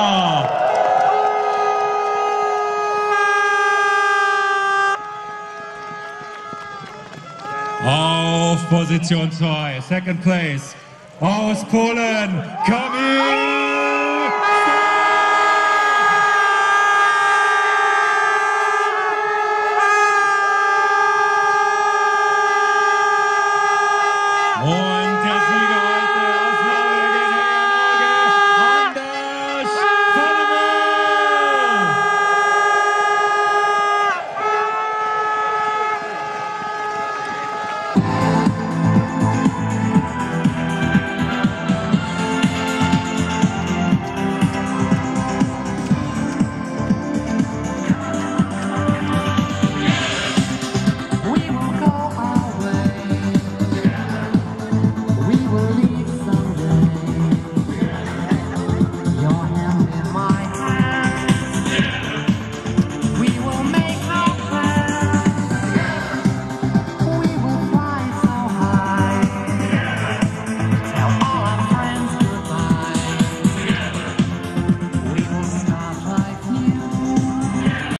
Oh. Auf Position 2, second place, aus Polen, Kamil! One. Woo!